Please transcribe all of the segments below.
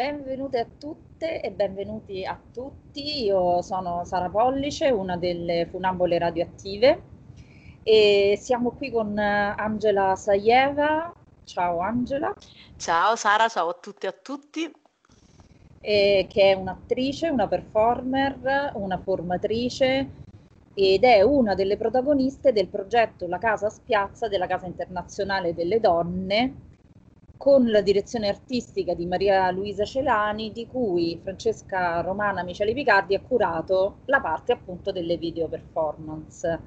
Benvenute a tutte e benvenuti a tutti. Io sono Sara Pollice, una delle funambole radioattive e siamo qui con Angela Saieva. Ciao Angela. Ciao Sara, ciao a tutti e a tutti. E che è un'attrice, una performer, una formatrice ed è una delle protagoniste del progetto La Casa Spiazza della Casa Internazionale delle Donne con la direzione artistica di Maria Luisa Celani, di cui Francesca Romana Miceli Picardi ha curato la parte appunto delle video performance.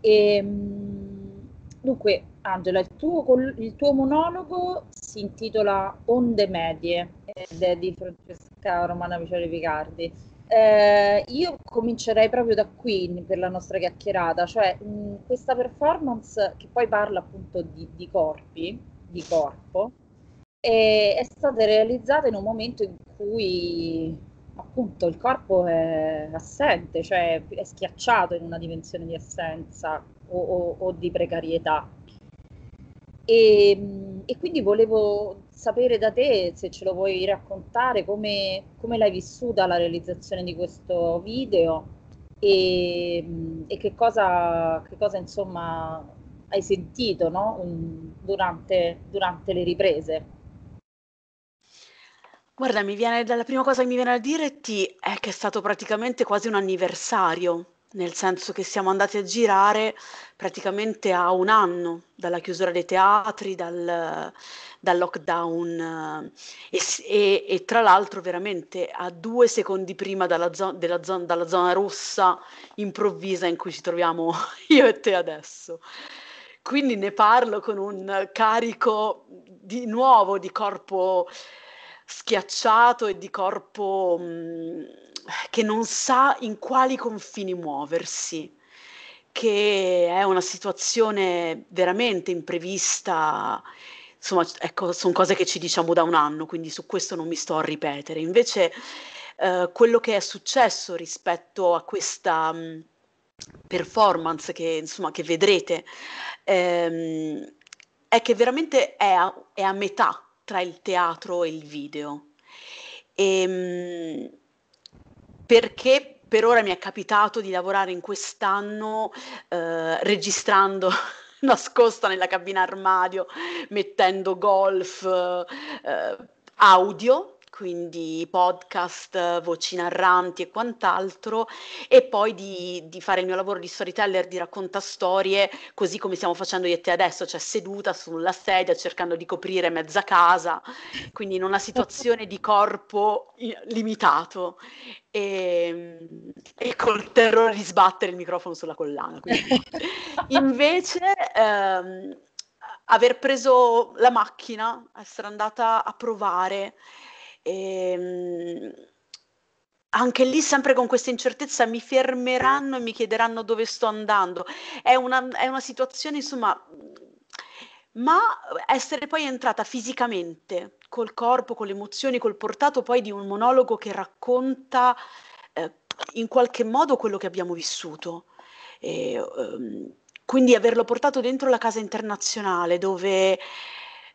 E, ehm, dunque, Angela, il tuo, il tuo, monologo si intitola Onde Medie ed è di Francesca Romana Miceli Picardi. Eh, io comincerei proprio da qui per la nostra chiacchierata, cioè mh, questa performance che poi parla appunto di, di corpi, di corpo, e è stata realizzata in un momento in cui appunto il corpo è assente, cioè è schiacciato in una dimensione di assenza o, o, o di precarietà. E, e, quindi volevo sapere da te, se ce lo vuoi raccontare, come, come l'hai vissuta la realizzazione di questo video e, e che, cosa, che cosa insomma hai sentito no? durante, durante le riprese. Guarda, mi viene la prima cosa che mi viene da dirti è che è stato praticamente quasi un anniversario, nel senso che siamo andati a girare praticamente a un anno dalla chiusura dei teatri, dal, dal lockdown eh, e, e- e tra l'altro veramente a due secondi prima dalla, zo- della zo- dalla zona rossa improvvisa in cui ci troviamo io e te adesso. Quindi ne parlo con un carico di nuovo di corpo schiacciato e di corpo mh, mm, che non sa in quali confini muoversi, che è una situazione veramente imprevista. Insomma, ecco, sono cose che ci diciamo da un anno, quindi su questo non mi sto a ripetere. Invece, eh, quello che è successo rispetto a questa mh, mm, performance che, insomma, che vedrete ehm, è che veramente è a, è a metà tra il teatro e il video. E, ehm, perché per ora mi è capitato di lavorare in quest'anno eh, registrando nascosta nella cabina armadio, mettendo golf eh, audio quindi podcast, voci narranti e quant'altro, e poi di, di, fare il mio lavoro di storyteller, di raccontastorie, così come stiamo facendo io e te adesso, cioè seduta sulla sedia cercando di coprire mezza casa, quindi in una situazione di corpo limitato e, e col terrore di sbattere il microfono sulla collana. Quindi. Invece... Ehm, aver preso la macchina, essere andata a provare Ehm, anche lì, sempre con questa incertezza, mi fermeranno e mi chiederanno dove sto andando. È una, è una situazione, insomma, ma essere poi entrata fisicamente, col corpo, con le emozioni, col portato poi di un monologo che racconta eh, in qualche modo quello che abbiamo vissuto. E, um, quindi averlo portato dentro la casa internazionale dove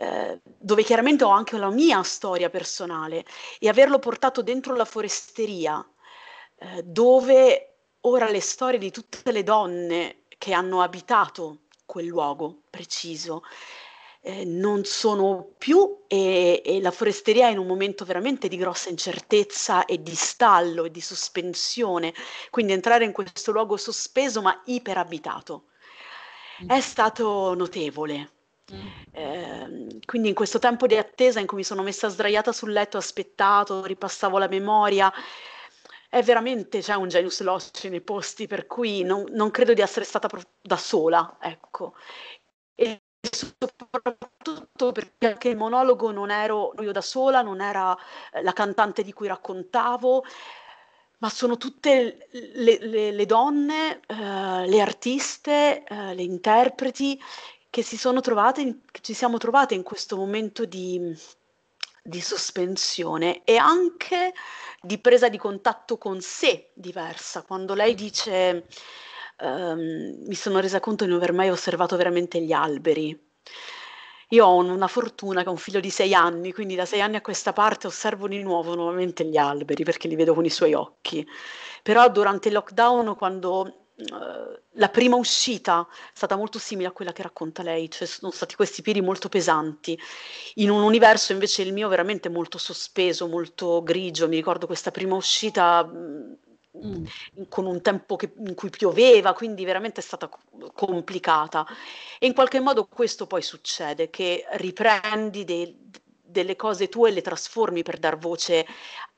eh, dove chiaramente ho anche la mia storia personale e averlo portato dentro la foresteria, eh, dove ora le storie di tutte le donne che hanno abitato quel luogo preciso eh, non sono più e, e, la foresteria è in un momento veramente di grossa incertezza e di stallo e di sospensione, quindi entrare in questo luogo sospeso ma iperabitato è mm. stato notevole. Eh, quindi in questo tempo di attesa in cui mi sono messa sdraiata sul letto, aspettato, ripassavo la memoria, è veramente c'è un genius loci nei posti per cui non, non credo di essere stata da sola, ecco. E soprattutto perché anche il monologo non ero io da sola, non era eh, la cantante di cui raccontavo, ma sono tutte le, le, le donne, eh, le artiste, eh, le interpreti che si sono trovate in, che ci siamo trovate in questo momento di, di sospensione e anche di presa di contatto con sé diversa. Quando lei dice um, mi sono resa conto di non aver mai osservato veramente gli alberi. Io ho una fortuna che ho un figlio di sei anni, quindi da sei anni a questa parte osservo di nuovo nuovamente gli alberi perché li vedo con i suoi occhi. Però durante il lockdown, quando la prima uscita è stata molto simile a quella che racconta lei, cioè sono stati questi piedi molto pesanti, in un universo invece il mio veramente molto sospeso, molto grigio, mi ricordo questa prima uscita mm. con un tempo che, in cui pioveva, quindi veramente è stata complicata e in qualche modo questo poi succede, che riprendi dei, delle cose tue le trasformi per dar voce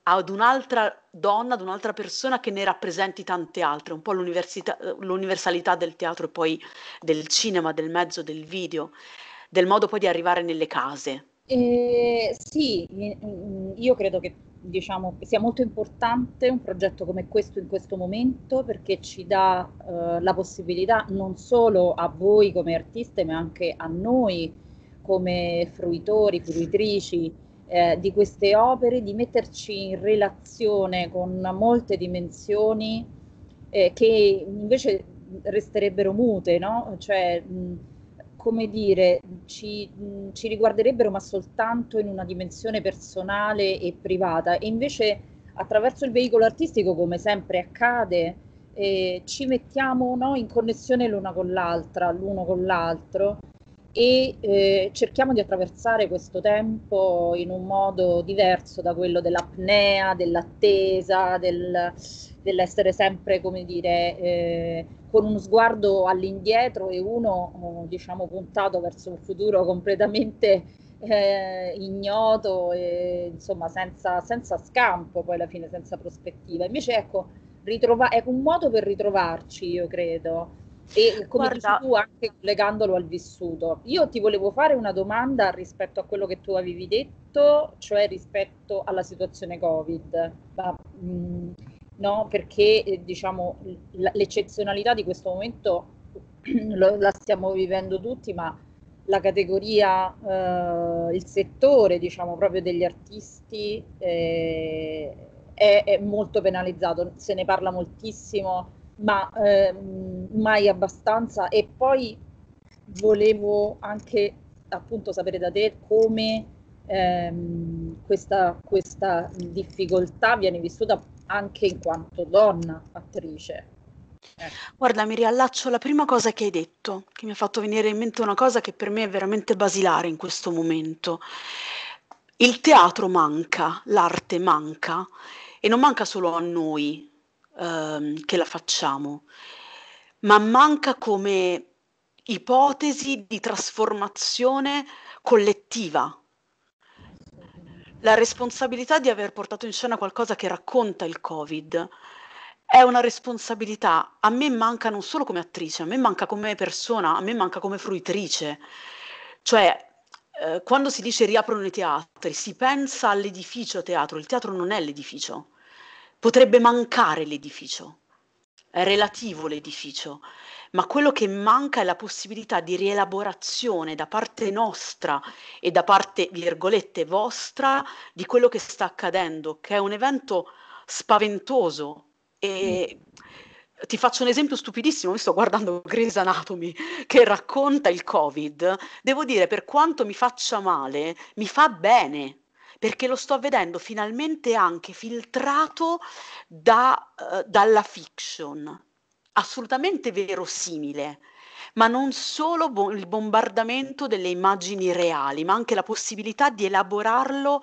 ad un'altra donna, ad un'altra persona che ne rappresenti tante altre, un po' l'universalità del teatro e poi del cinema, del mezzo, del video, del modo poi di arrivare nelle case. Eh, sì, io credo che diciamo, sia molto importante un progetto come questo in questo momento perché ci dà eh, la possibilità non solo a voi come artiste ma anche a noi come fruitori, fruitrici eh, di queste opere, di metterci in relazione con molte dimensioni eh, che invece resterebbero mute, no? Cioè, mh, come dire, ci, mh, ci, riguarderebbero ma soltanto in una dimensione personale e privata e invece attraverso il veicolo artistico, come sempre accade, eh, ci mettiamo no, in connessione l'una con l'altra, l'uno con l'altro e eh, cerchiamo di attraversare questo tempo in un modo diverso da quello dell'apnea, dell'attesa, del, dell'essere sempre, come dire, eh, con uno sguardo all'indietro e uno, oh, diciamo, puntato verso un futuro completamente eh, ignoto e insomma senza, senza, scampo, poi alla fine senza prospettiva. Invece, ecco, ritrova- è un modo per ritrovarci, io credo e come Guarda, dici tu anche collegandolo al vissuto. Io ti volevo fare una domanda rispetto a quello che tu avevi detto, cioè rispetto alla situazione Covid. Ma, mh, mm, no, perché eh, diciamo l'eccezionalità di questo momento lo, la stiamo vivendo tutti, ma la categoria, eh, il settore diciamo proprio degli artisti eh, è, è molto penalizzato, se ne parla moltissimo ma ehm, mai abbastanza. E poi volevo anche appunto sapere da te come ehm, questa, questa difficoltà viene vissuta anche in quanto donna attrice. Eh. Guarda, mi riallaccio alla prima cosa che hai detto, che mi ha fatto venire in mente una cosa che per me è veramente basilare in questo momento. Il teatro manca, l'arte manca e non manca solo a noi, ehm, che la facciamo, ma manca come ipotesi di trasformazione collettiva. La responsabilità di aver portato in scena qualcosa che racconta il Covid è una responsabilità. A me manca non solo come attrice, a me manca come persona, a me manca come fruitrice. Cioè, eh, quando si dice riaprono i teatri, si pensa all'edificio teatro, il teatro non è l'edificio potrebbe mancare l'edificio, è relativo l'edificio, ma quello che manca è la possibilità di rielaborazione da parte nostra e da parte, virgolette, vostra di quello che sta accadendo, che è un evento spaventoso. E mm. ti faccio un esempio stupidissimo, mi sto guardando Grey's Anatomy che racconta il Covid, devo dire per quanto mi faccia male, mi fa bene, perché lo sto vedendo finalmente anche filtrato da, uh, dalla fiction, assolutamente verosimile, ma non solo bo- il bombardamento delle immagini reali, ma anche la possibilità di elaborarlo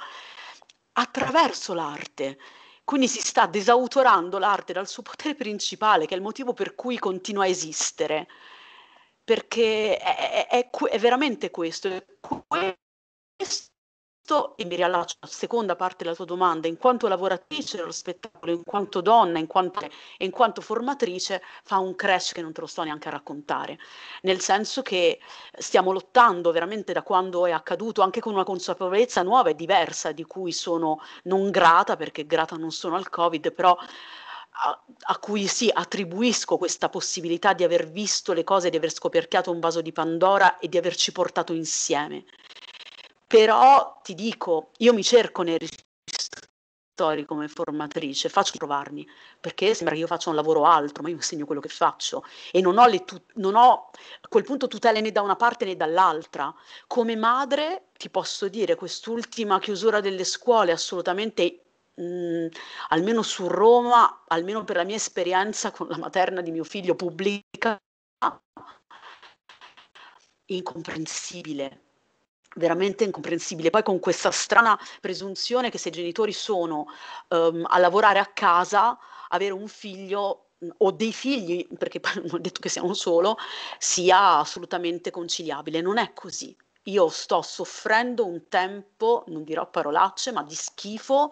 attraverso l'arte. Quindi si sta desautorando l'arte dal suo potere principale, che è il motivo per cui continua a esistere. Perché è, è, è, è veramente questo. Questo questo, e mi riallaccio alla seconda parte della tua domanda, in quanto lavoratrice dello spettacolo, in quanto donna, in quanto, e in quanto formatrice, fa un crash che non te lo sto neanche a raccontare, nel senso che stiamo lottando veramente da quando è accaduto, anche con una consapevolezza nuova e diversa, di cui sono non grata, perché grata non sono al Covid, però a, cui sì, attribuisco questa possibilità di aver visto le cose, di aver scoperchiato un vaso di Pandora e di averci portato insieme. Però ti dico, io mi cerco nei laboratori come formatrice, faccio trovarmi, perché sembra che io faccia un lavoro altro, ma io insegno quello che faccio e non ho, tu- non ho a quel punto tutele né da una parte né dall'altra. Come madre ti posso dire, quest'ultima chiusura delle scuole assolutamente mm, almeno su Roma, almeno per la mia esperienza con la materna di mio figlio pubblica, incomprensibile veramente incomprensibile. Poi con questa strana presunzione che se i genitori sono um, a lavorare a casa, avere un figlio o dei figli, perché poi non ho detto che siamo solo, sia assolutamente conciliabile. Non è così. Io sto soffrendo un tempo, non dirò parolacce, ma di schifo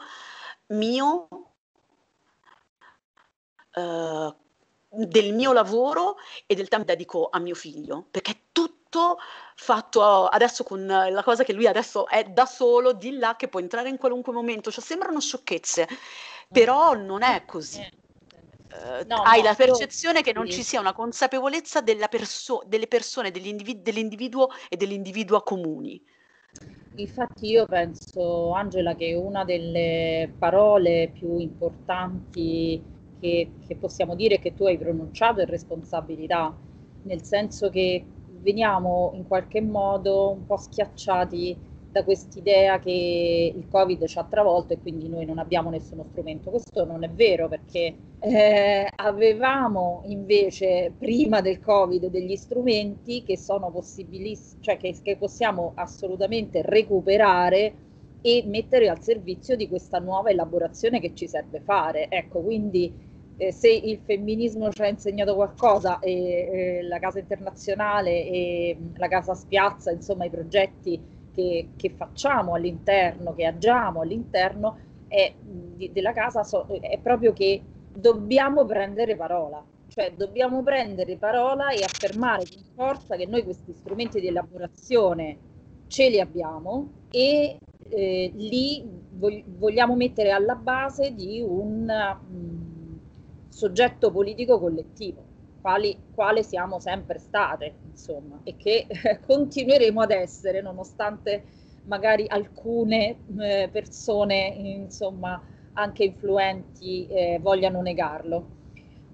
mio, uh, del mio lavoro e del tempo che dedico a mio figlio, perché è tutto fatto adesso con la cosa che lui adesso è da solo di là che può entrare in qualunque momento, cioè sembrano sciocchezze, però non è così. Uh, no, hai la percezione che non ci sia una consapevolezza perso- delle persone, dell'individu- dell'individuo e dell'individua comuni. Infatti io penso, Angela, che una delle parole più importanti che, che possiamo dire che tu hai pronunciato è responsabilità, nel senso che veniamo in qualche modo un po' schiacciati da quest'idea che il Covid ci ha travolto e quindi noi non abbiamo nessuno strumento. Questo non è vero perché eh, avevamo invece prima del Covid degli strumenti che sono possibili, cioè che, che possiamo assolutamente recuperare e mettere al servizio di questa nuova elaborazione che ci serve fare. Ecco, quindi eh, se il femminismo ci ha insegnato qualcosa e eh, la Casa Internazionale e la Casa Spiazza, insomma i progetti che, che facciamo all'interno, che agiamo all'interno è, di, della casa, so, è proprio che dobbiamo prendere parola, cioè dobbiamo prendere parola e affermare con forza che noi questi strumenti di elaborazione ce li abbiamo e eh, li vogliamo mettere alla base di un mh, soggetto politico collettivo, quali, quale siamo sempre state, insomma, e che continueremo ad essere nonostante magari alcune eh, persone, insomma, anche influenti eh, vogliano negarlo.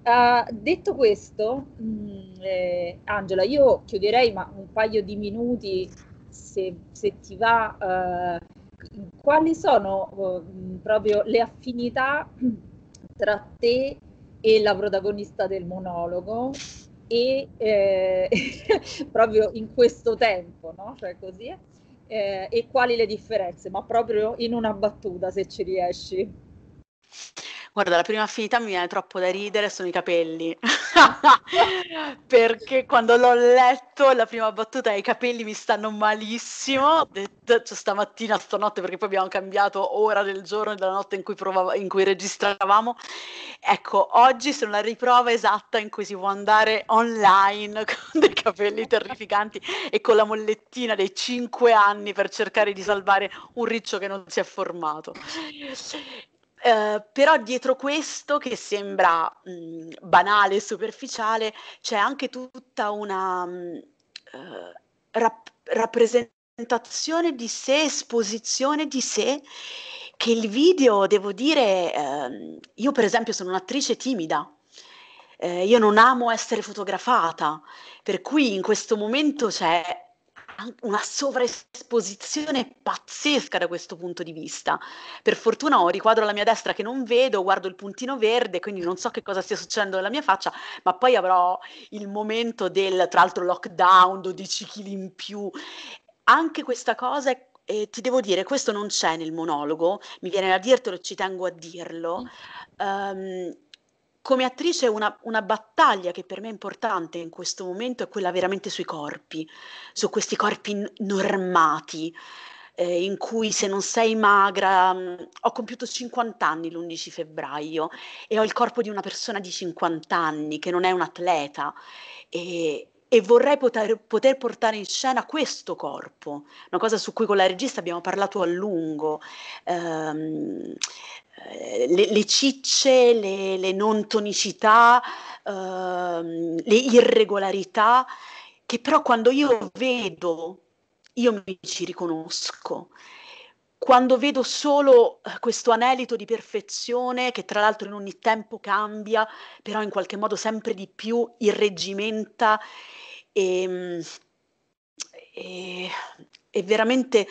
Uh, detto questo, mh, mm, eh, Angela, io chiuderei ma un paio di minuti se, se ti va. Uh, quali sono uh, proprio le affinità tra te e la protagonista del monologo e eh, proprio in questo tempo, no? Cioè così, eh, e quali le differenze, ma proprio in una battuta se ci riesci. Guarda, la prima affinità mi viene troppo da ridere sono i capelli. Perché quando l'ho letto, la prima battuta è i capelli mi stanno malissimo. Ho detto, cioè, stamattina, stanotte, perché poi abbiamo cambiato ora del giorno e della notte in cui, provava, in cui registravamo. Ecco, oggi sono la riprova esatta in cui si può andare online con dei capelli terrificanti e con la mollettina dei 5 anni per cercare di salvare un riccio che non si è formato. Uh, però dietro questo, che sembra mh, mm, banale e superficiale, c'è anche tutta una mh, uh, rap- rappresentazione di sé, esposizione di sé, che il video, devo dire, uh, io per esempio sono un'attrice timida, eh, io non amo essere fotografata, per cui in questo momento c'è una sovraesposizione pazzesca da questo punto di vista. Per fortuna ho riquadro alla mia destra che non vedo, guardo il puntino verde, quindi non so che cosa stia succedendo nella mia faccia, ma poi avrò il momento del, tra l'altro, lockdown, 12 kg in più. Anche questa cosa è e ti devo dire, questo non c'è nel monologo, mi viene da dirtelo ci tengo a dirlo. Um, come attrice una, una, battaglia che per me è importante in questo momento è quella veramente sui corpi, su questi corpi normati, eh, in cui se non sei magra, mm, ho compiuto 50 anni l'11 febbraio e ho il corpo di una persona di 50 anni che non è un atleta e, e vorrei poter, poter, portare in scena questo corpo, una cosa su cui con la regista abbiamo parlato a lungo. Um, le, le, cicce, le, le non tonicità, uh, le irregolarità, che però quando io vedo, io mi ci riconosco. Quando vedo solo eh, questo anelito di perfezione che tra l'altro in ogni tempo cambia, però in qualche modo sempre di più irreggimenta e, mm, e, e veramente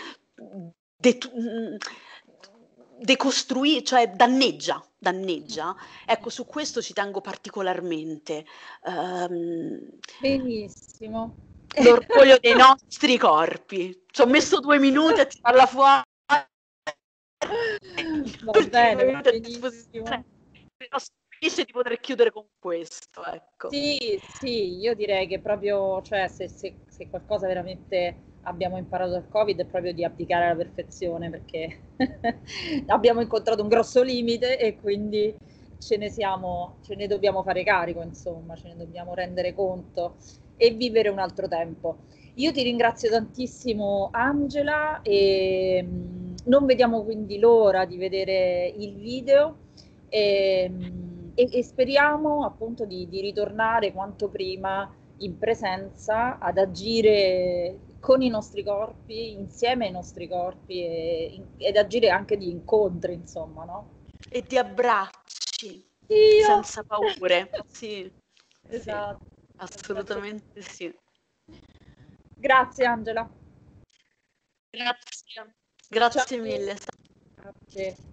det- mm, decostruisce, cioè danneggia, danneggia. Ecco, su questo ci tengo particolarmente. Um, Benissimo. L'orgoglio dei nostri corpi. Ci ho messo due minuti a tirarla fuori. Va bene, felice di poter chiudere con questo, ecco. Sì, sì, io direi che proprio, cioè, se, se, se qualcosa veramente abbiamo imparato dal Covid è proprio di applicare alla perfezione perché abbiamo incontrato un grosso limite e quindi ce ne siamo, ce ne dobbiamo fare carico, insomma, ce ne dobbiamo rendere conto e vivere un altro tempo. Io ti ringrazio tantissimo Angela e mm, non vediamo quindi l'ora di vedere il video e, mm, e, e speriamo appunto di, di ritornare quanto prima in presenza ad agire con i nostri corpi, insieme ai nostri corpi e, ed agire anche di incontri, insomma, no? E di abbracci, Io. senza paure. sì, esatto. Sì, assolutamente sì. Grazie Angela. Grazie, grazie mille. Grazie.